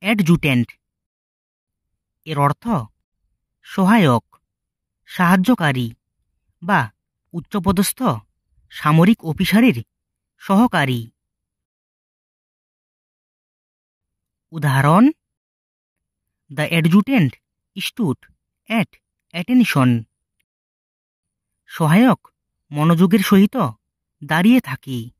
Adjutant. এর অর্থ সহায়ক, সাহায্যকারী বা উচ্চপদস্থ, সামরিক অফিসারের সহকারী। উদাহরণ, the adjutant stood at attention. সহায়ক, মনোযোগের সহিত দাঁড়িয়ে থাকি।